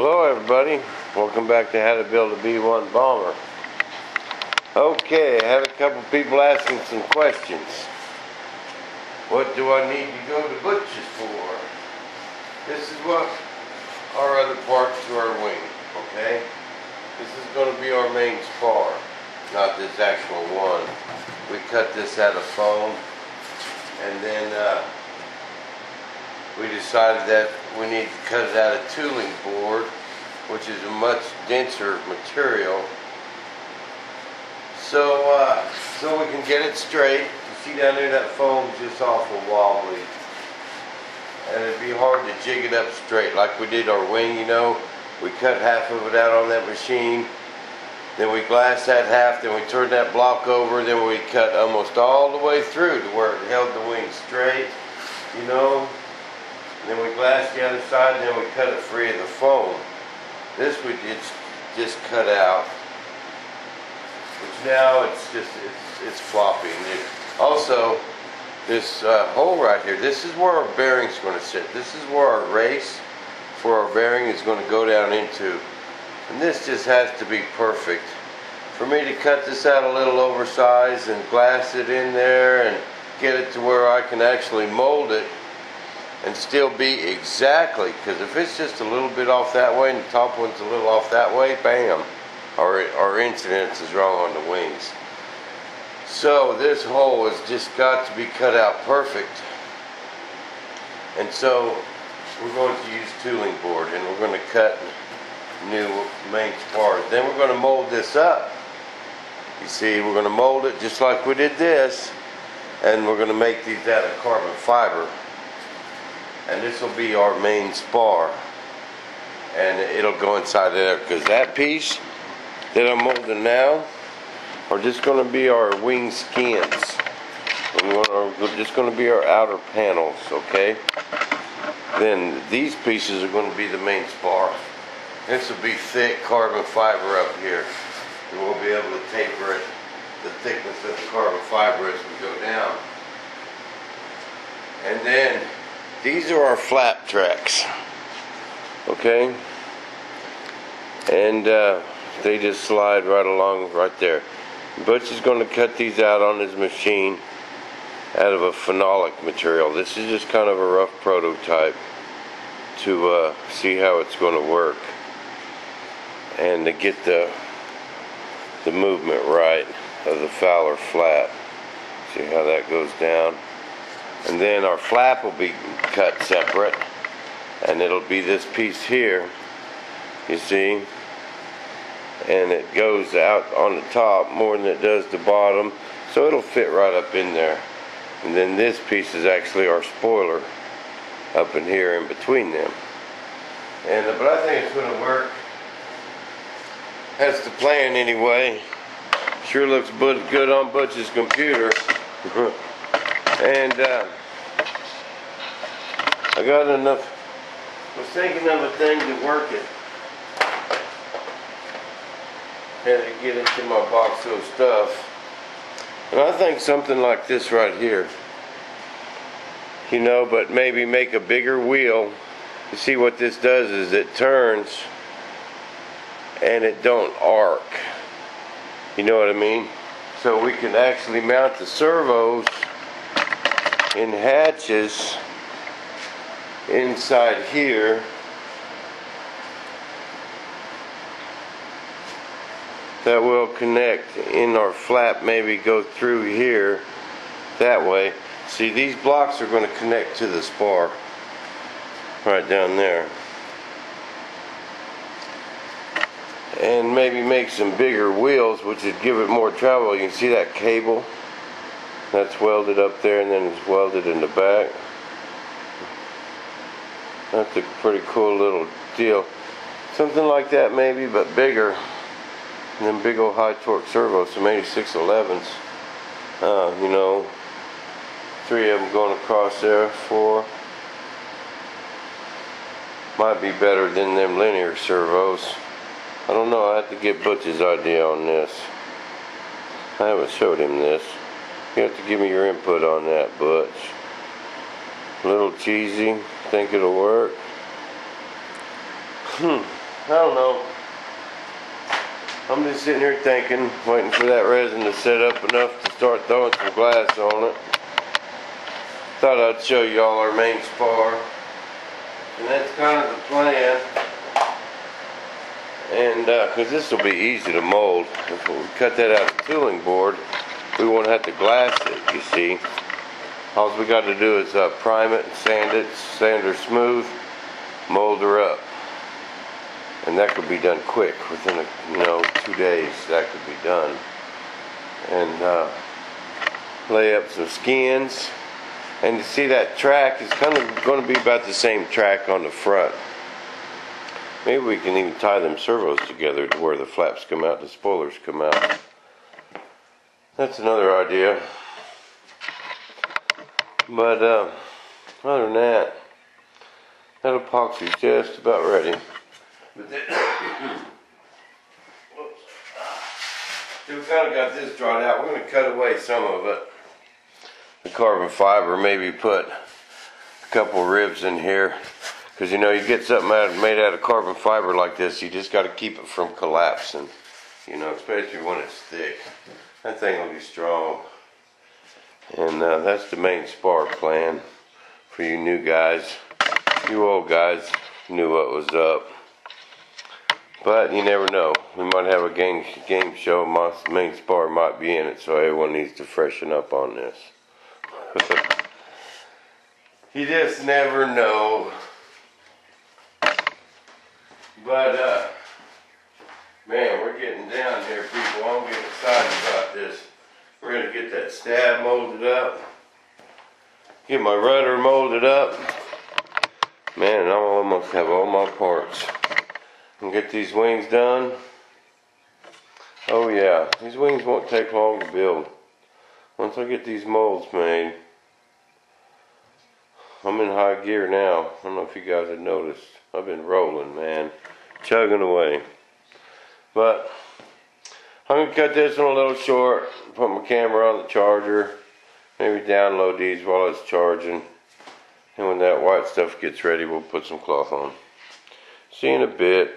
Hello everybody, welcome back to How to Build a B-1 Bomber. Okay, I had a couple people asking some questions. What do I need to go to Butch's for? This is what our other parts to our wing, okay? This is going to be our main spar, not this actual one. We cut this out of foam and then uh, we decided that we need to cut it out of tooling board, which is a much denser material. So, uh, so we can get it straight. You see down there that foam's just awful wobbly. And it'd be hard to jig it up straight like we did our wing, you know. We cut half of it out on that machine. Then we glassed that half, then we turned that block over, then we cut almost all the way through to where it held the wing straight. Glassed the other side, and then we cut it free of the foam. This we just, just cut out. Which now it's just, it's, it's floppy. It, also, this uh, hole right here, this is where our bearing's going to sit. This is where our race for our bearing is going to go down into. And this just has to be perfect. For me to cut this out a little oversized and glass it in there and get it to where I can actually mold it and still be exactly, because if it's just a little bit off that way and the top one's a little off that way, bam, our, our incidence is wrong on the wings. So this hole has just got to be cut out perfect. And so we're going to use tooling board and we're going to cut new main spars. Then we're going to mold this up. You see, we're going to mold it just like we did this, and we're going to make these out of carbon fiber. And this will be our main spar. And it'll go inside there because that piece that I'm molding now are just going to be our wing skins. We're just going to be our outer panels, okay? Then these pieces are going to be the main spar. This will be thick carbon fiber up here. And we'll be able to taper it, the thickness of the carbon fiber as we go down. And then these are our flap tracks. Okay? And uh, they just slide right along right there. Butch is going to cut these out on his machine out of a phenolic material. This is just kind of a rough prototype to uh, see how it's going to work and to get the the movement right of the Fowler flap. See how that goes down. And then our flap will be cut separate. And it'll be this piece here you see? And it goes out on the top more than it does the bottom. So it'll fit right up in there. And then this piece is actually our spoiler up in here in between them. And uh, but I think it's going to work. That's the plan anyway. Sure looks good on Butch's computer. and uh, I got enough. I was thinking of a thing to work it. Had to get into my box of stuff. And I think something like this right here. You know, but maybe make a bigger wheel. You see what this does is it turns and it don't arc. You know what I mean? So we can actually mount the servos in hatches inside here. That will connect in our flap, maybe go through here that way. See, these blocks are going to connect to the spar right down there. and maybe make some bigger wheels which would give it more travel you can see that cable that's welded up there and then it's welded in the back. That's a pretty cool little deal. Something like that maybe but bigger and then big old high torque servos some 8611s uh, you know three of them going across there four. Might be better than them linear servos. I don't know, I have to get Butch's idea on this. I haven't showed him this. You have to give me your input on that, Butch. A little cheesy. Think it'll work? Hmm. I don't know. I'm just sitting here thinking, waiting for that resin to set up enough to start throwing some glass on it. Thought I'd show you all our main spar. And that's kind of the plan. And, uh 'cause this will be easy to mold. If we cut that out of the tooling board, we won't have to glass it, you see. All we got to do is uh, prime it and sand it, sand her smooth, mold her up. And that could be done quick, within a, you know, two days that could be done. And uh, lay up some skins. And you see that track is kind of going to be about the same track on the front. Maybe we can even tie them servos together to where the flaps come out, the spoilers come out. That's another idea. But uh, other than that, that epoxy's just about ready. But then, we kind of got this dried out. We're going to cut away some of it. The carbon fiber, maybe put a couple ribs in here. Because you know, you get something out, made out of carbon fiber like this, you just got to keep it from collapsing. You know, especially when it's thick. That thing will be strong. And uh, that's the main spar plan for you new guys. You old guys knew what was up. But you never know. We might have a game game show. My main spar might be in it, so everyone needs to freshen up on this. you just never know. But uh, man, we're getting down here, people. I'm getting excited about this. We're gonna get that stab molded up. Get my rudder molded up. Man, I almost have all my parts. And get these wings done. Oh yeah, these wings won't take long to build. Once I get these molds made, I'm in high gear now. I don't know if you guys have noticed. I've been rolling, man. Chugging away. But I'm gonna cut this one a little short, put my camera on the charger, maybe download these while it's charging. And when that white stuff gets ready, we'll put some cloth on. See you in a bit.